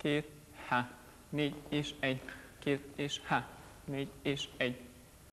két, H, négy és egy, két és H, négy és egy,